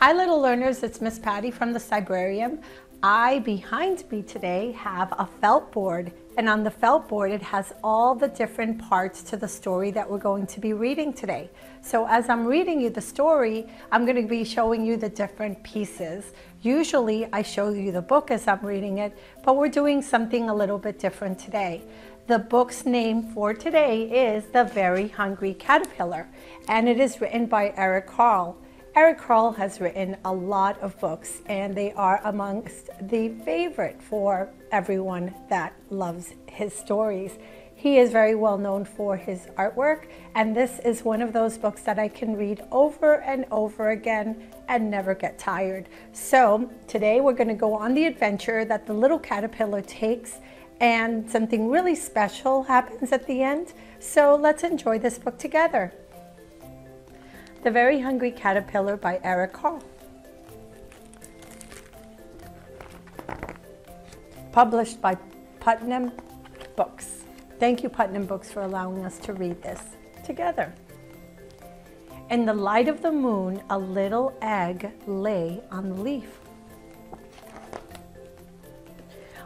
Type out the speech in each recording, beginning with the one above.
Hi, little learners. It's Miss Patty from the Cybrarium. I, behind me today, have a felt board. And on the felt board, it has all the different parts to the story that we're going to be reading today. So as I'm reading you the story, I'm going to be showing you the different pieces. Usually I show you the book as I'm reading it, but we're doing something a little bit different today. The book's name for today is The Very Hungry Caterpillar, and it is written by Eric Carle. Eric Carle has written a lot of books, and they are amongst the favorite for everyone that loves his stories. He is very well known for his artwork, and this is one of those books that I can read over and over again and never get tired. So today we're going to go on the adventure that the little caterpillar takes, and something really special happens at the end. So let's enjoy this book together. The Very Hungry Caterpillar by Eric Carle. Published by Putnam Books. Thank you, Putnam Books, for allowing us to read this together. In the light of the moon, a little egg lay on the leaf.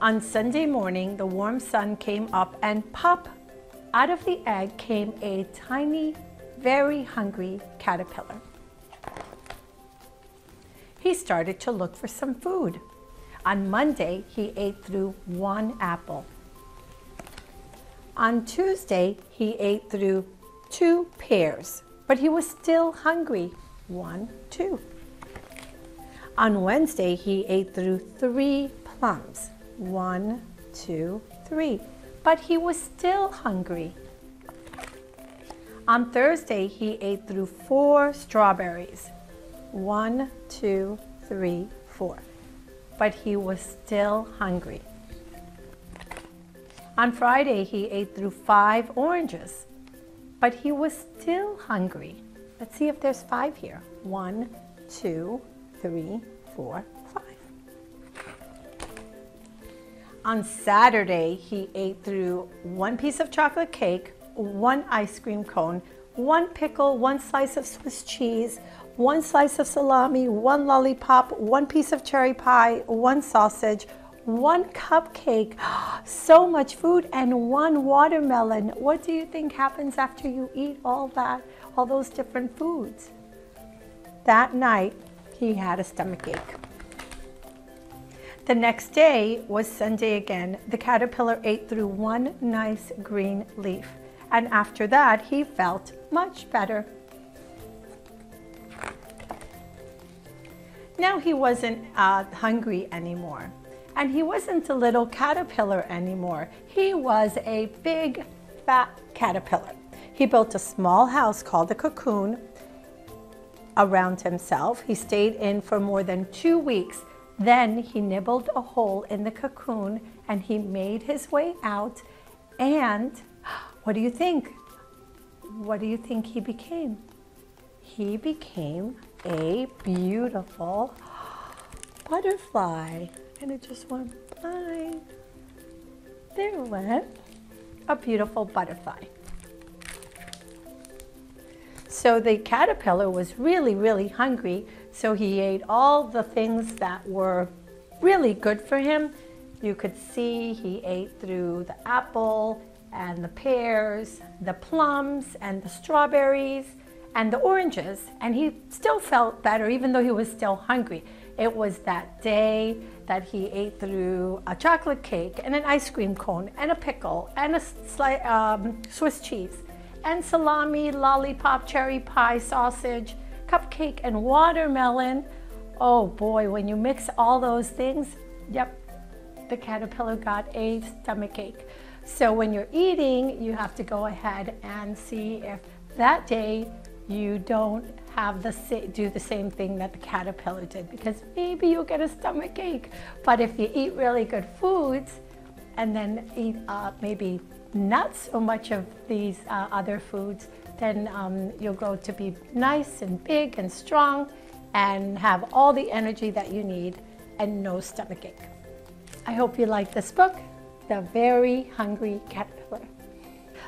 On Sunday morning, the warm sun came up and pop, out of the egg came a tiny very hungry caterpillar. He started to look for some food. On Monday, he ate through one apple. On Tuesday, he ate through two pears, but he was still hungry. One, two. On Wednesday, he ate through three plums. One, two, three. But he was still hungry. On Thursday, he ate through four strawberries. One, two, three, four. But he was still hungry. On Friday, he ate through five oranges. But he was still hungry. Let's see if there's five here. One, two, three, four, five. On Saturday, he ate through one piece of chocolate cake, one ice cream cone, one pickle, one slice of Swiss cheese, one slice of salami, one lollipop, one piece of cherry pie, one sausage, one cupcake, so much food, and one watermelon. What do you think happens after you eat all that, all those different foods? That night, he had a stomach ache. The next day was Sunday again. The caterpillar ate through one nice green leaf and after that he felt much better. Now he wasn't uh, hungry anymore, and he wasn't a little caterpillar anymore. He was a big, fat caterpillar. He built a small house called a cocoon around himself. He stayed in for more than two weeks. Then he nibbled a hole in the cocoon and he made his way out and what do you think? What do you think he became? He became a beautiful butterfly. And it just went by. There went. A beautiful butterfly. So the caterpillar was really, really hungry. So he ate all the things that were really good for him. You could see he ate through the apple, and the pears, the plums and the strawberries and the oranges. And he still felt better even though he was still hungry. It was that day that he ate through a chocolate cake and an ice cream cone and a pickle and a sli- um, Swiss cheese and salami, lollipop, cherry pie, sausage, cupcake, and watermelon. Oh boy, when you mix all those things, yep, the caterpillar got a stomach ache. So when you're eating, you have to go ahead and see if that day you don't have the do the same thing that the caterpillar did because maybe you'll get a stomach ache. But if you eat really good foods and then eat uh, maybe not so much of these uh, other foods, then um, you'll grow to be nice and big and strong and have all the energy that you need and no stomach ache. I hope you like this book the very hungry caterpillar.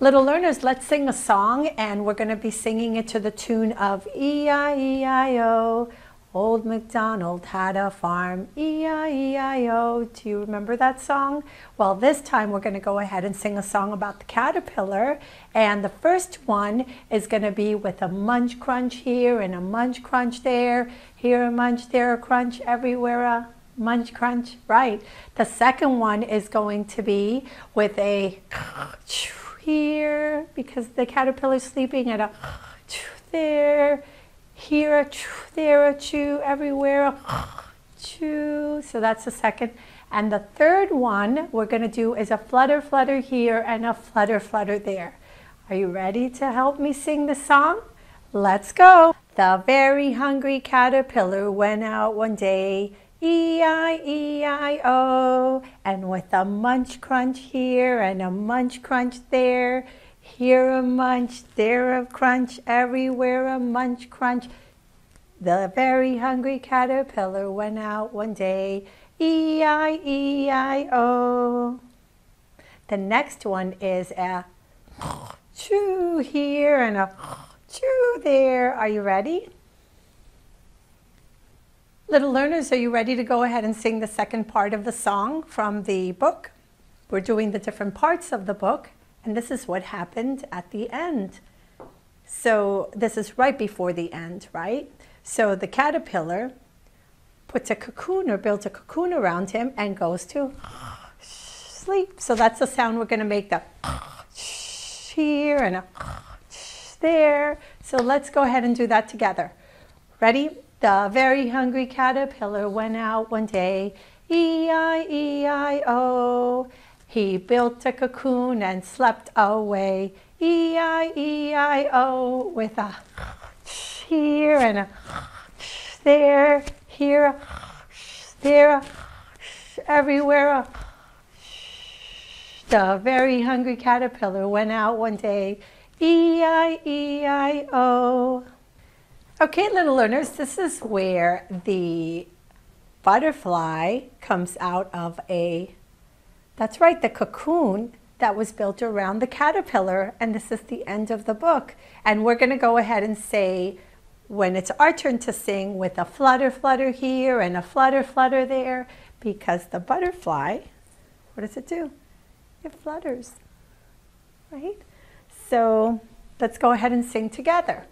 Little learners, let's sing a song and we're going to be singing it to the tune of E-I-E-I-O. Old MacDonald had a farm, E-I-E-I-O. Do you remember that song? Well, this time we're going to go ahead and sing a song about the caterpillar. And the first one is going to be with a munch crunch here and a munch crunch there. Here a munch, there a crunch, everywhere a munch crunch. Right. The second one is going to be with a here because the caterpillar's sleeping at a there here a there a chew, everywhere a chew. So that's the second. And the third one we're going to do is a flutter, flutter here and a flutter, flutter there. Are you ready to help me sing the song? Let's go. The very hungry caterpillar went out one day, E-I-E-I-O, and with a munch crunch here and a munch crunch there, here a munch, there a crunch, everywhere a munch crunch. The very hungry caterpillar went out one day, E-I-E-I-O. The next one is a chew here and a chew there. Are you ready? Little learners, are you ready to go ahead and sing the second part of the song from the book? We're doing the different parts of the book and this is what happened at the end. So this is right before the end, right? So the caterpillar puts a cocoon or builds a cocoon around him and goes to sleep. So that's the sound we're going to make the here and a there. So let's go ahead and do that together. Ready? The very hungry caterpillar went out one day, E-I-E-I-O, he built a cocoon and slept away. E-I-E-I-O with a here and a there, here, there, everywhere. The very hungry caterpillar went out one day. E-I-E-I-O. Okay, little learners, this is where the butterfly comes out of a that's right, the cocoon that was built around the caterpillar. And this is the end of the book. And we're going to go ahead and say, when it's our turn to sing with a flutter, flutter here and a flutter, flutter there, because the butterfly, what does it do? It flutters, right? So let's go ahead and sing together.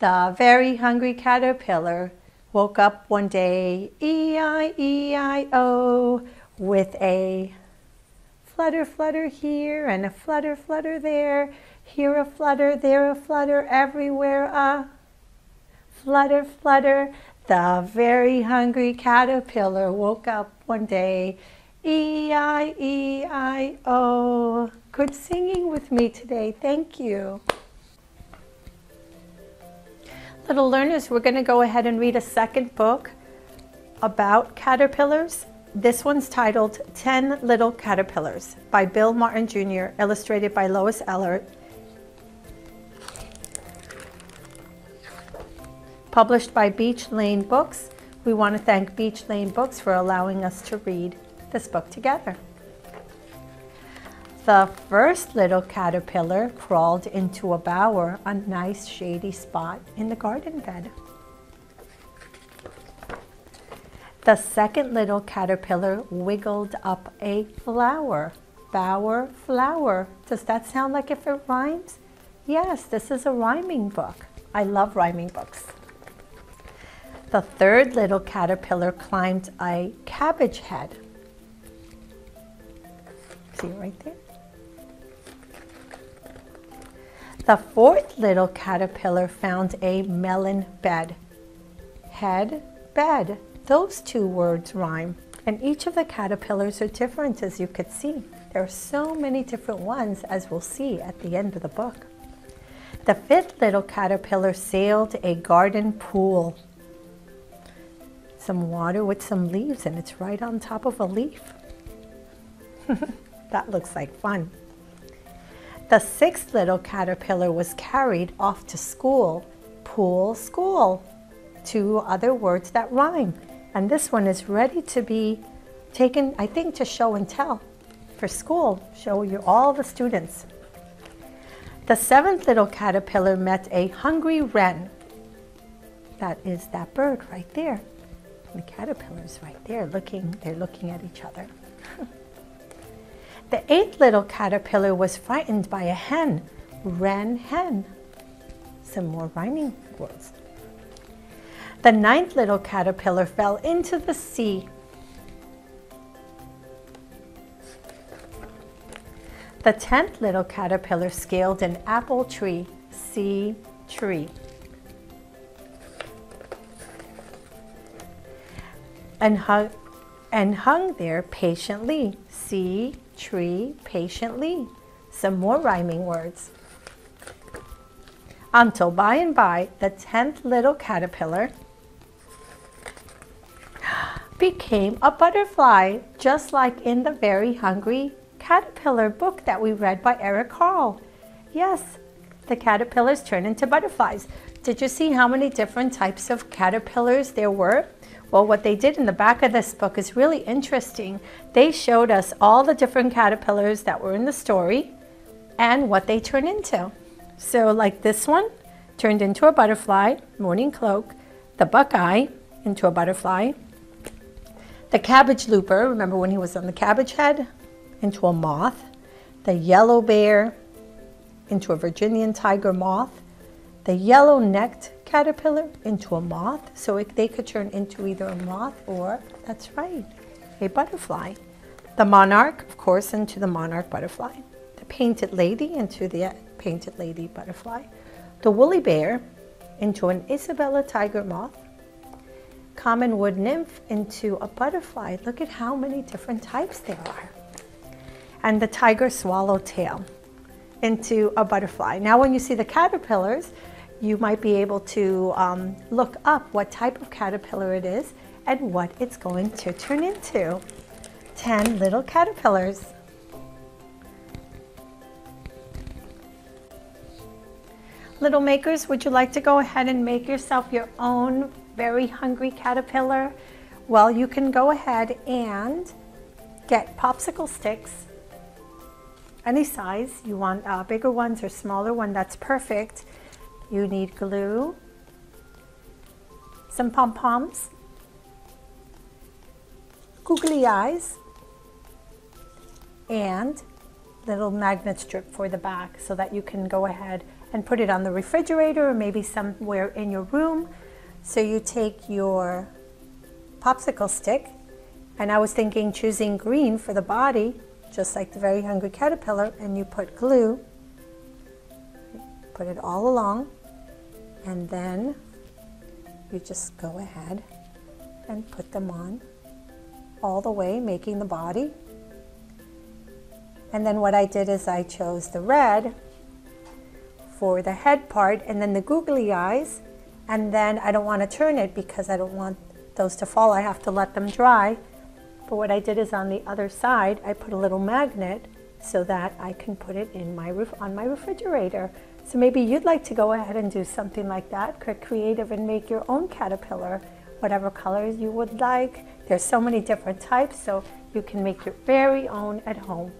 The very hungry caterpillar woke up one day, E-I-E-I-O, with a flutter, flutter here and a flutter, flutter there. Here a flutter, there a flutter, everywhere a flutter, flutter. The very hungry caterpillar woke up one day. E-I-E-I-O. Good singing with me today. Thank you. Little learners, we're going to go ahead and read a second book about caterpillars this one's titled 10 Little Caterpillars by Bill Martin Jr., illustrated by Lois Ehlert. Published by Beach Lane Books. We want to thank Beach Lane Books for allowing us to read this book together. The first little caterpillar crawled into a bower, a nice shady spot in the garden bed. The second little caterpillar wiggled up a flower. Bower, flower. Does that sound like if it rhymes? Yes, this is a rhyming book. I love rhyming books. The third little caterpillar climbed a cabbage head. See right there? The fourth little caterpillar found a melon bed. Head, bed. Those two words rhyme, and each of the caterpillars are different as you could see. There are so many different ones as we'll see at the end of the book. The fifth little caterpillar sailed a garden pool. Some water with some leaves and it's right on top of a leaf. that looks like fun. The sixth little caterpillar was carried off to school. Pool, school. Two other words that rhyme. And this one is ready to be taken, I think, to show and tell for school, show you all the students. The seventh little caterpillar met a hungry wren. that is that bird right there. The caterpillar's right there looking, they're looking at each other. the eighth little caterpillar was frightened by a hen. Wren hen. Some more rhyming words. The ninth little caterpillar fell into the sea. The tenth little caterpillar scaled an apple tree. See tree. And hung, and hung there patiently. See tree patiently. Some more rhyming words. Until by and by, the tenth little caterpillar became a butterfly, just like in the very hungry caterpillar book that we read by Eric Carle. Yes, the caterpillars turn into butterflies. Did you see how many different types of caterpillars there were? Well, what they did in the back of this book is really interesting. They showed us all the different caterpillars that were in the story and what they turn into. So like this one turned into a butterfly, mourning cloak, the buckeye into a butterfly, the cabbage looper, remember when he was on the cabbage head? into a moth, the yellow bear into a Virginian tiger moth, the yellow-necked caterpillar into a moth. So it, they could turn into either a moth or, that's right, a butterfly. The monarch, of course, into the monarch butterfly. The painted lady into the uh, painted lady butterfly. The woolly bear into an Isabella tiger moth. Common wood nymph into a butterfly. Look at how many different types there are and the tiger swallowtail into a butterfly. Now when you see the caterpillars, you might be able to um, look up what type of caterpillar it is and what it's going to turn into. 10 little caterpillars. Little makers, would you like to go ahead and make yourself your own very hungry caterpillar? Well, you can go ahead and get popsicle sticks any size. You want uh, bigger ones or smaller one, that's perfect. You need glue, some pom-poms, googly eyes, and little magnet strip for the back so that you can go ahead and put it on the refrigerator or maybe somewhere in your room. So you take your popsicle stick, and I was thinking choosing green for the body just like the very hungry caterpillar, and you put glue, put it all along, and then you just go ahead and put them on all the way, making the body. And then what I did is I chose the red for the head part and then the googly eyes. And then I don't want to turn it because I don't want those to fall. I have to let them dry. But what I did is on the other side, I put a little magnet so that I can put it in my roof on my refrigerator. So maybe you'd like to go ahead and do something like that, get creative and make your own caterpillar, whatever colors you would like. There's so many different types, so you can make your very own at home.